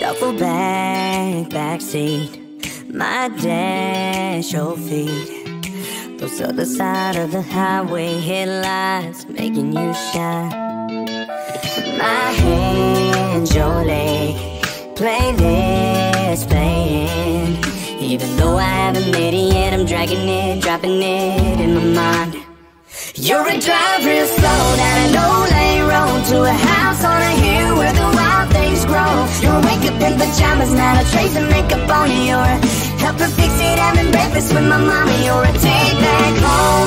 Duffel bag, backseat, my dash, your feet. Those other side of the highway headlights making you shine. My hands, your leg, playlist playing. Even though I haven't made it yet, I'm dragging it, dropping it in my mind. You're a drive real slow down an old lane road to a house on a makeup on you. You're a help her fix it, having breakfast with my mama. You're a take back home,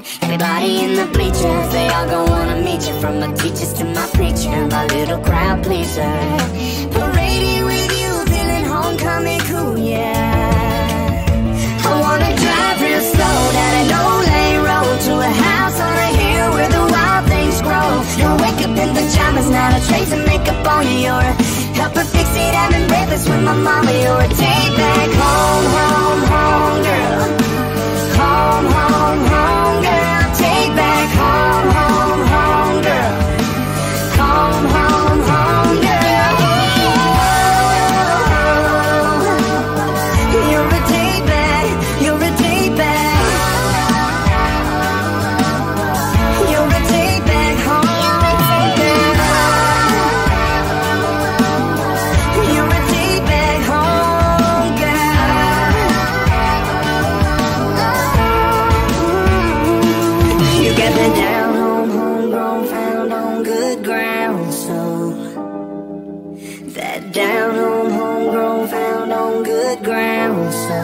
fine. Everybody in the bleachers, they all gon' wanna meet you From my teachers to my preacher, my little crowd pleaser. Parading with you, feeling homecoming cool, yeah. I wanna drive real slow down an old lane road To a house on a hill where the wild things grow. You'll wake up in pajamas, not a trace of makeup on you. You're a help her fix it, having breakfast with my mama You're a the down home, homegrown, found on good ground, that down home, homegrown, found on good ground, so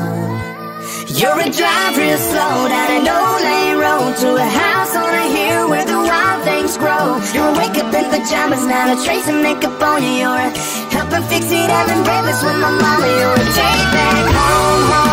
you're a drive real slow down an old lane road to a house on a hill where the wild things grow. You'll wake up in pajamas, not a trace of makeup on you. You're helping fix it, having breakfast with my mama. You're a take back home, home,